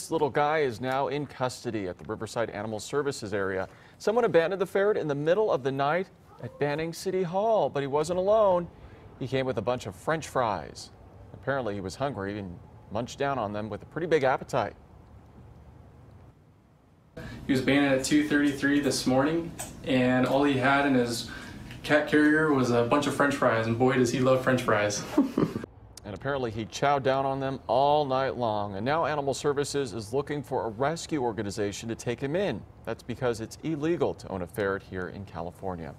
This little guy is now in custody at the Riverside Animal Services area. Someone abandoned the ferret in the middle of the night at Banning City Hall, but he wasn't alone. He came with a bunch of french fries. Apparently he was hungry and munched down on them with a pretty big appetite. He was abandoned at 2:33 this morning, and all he had in his cat carrier was a bunch of French fries. And boy, does he love French fries! Apparently he chowed down on them all night long. And now Animal Services is looking for a rescue organization to take him in. That's because it's illegal to own a ferret here in California.